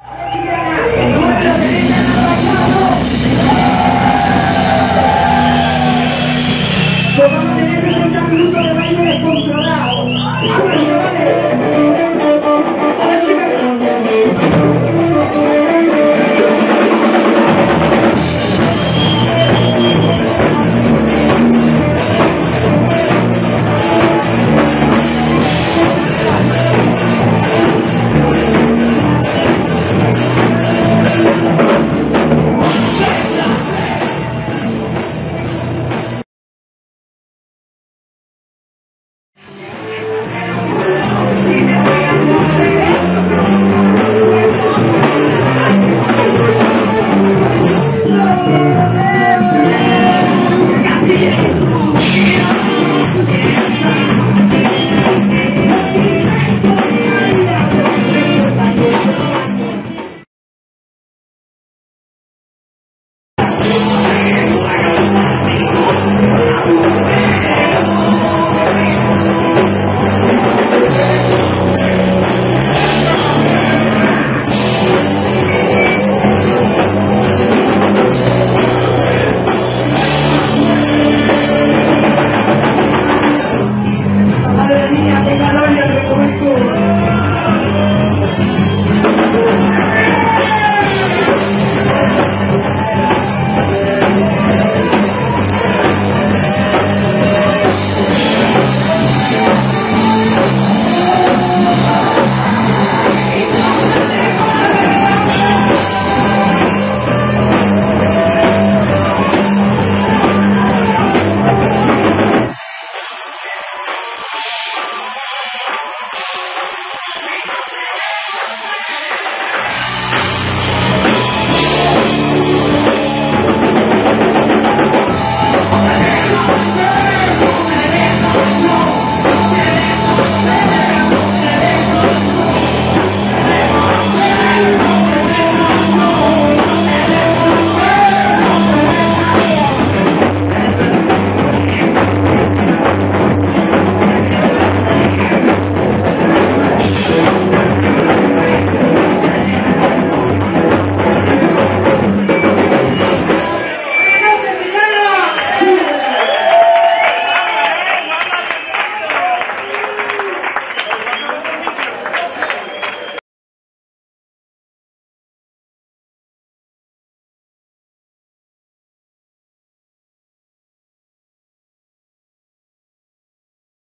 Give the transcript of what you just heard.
今天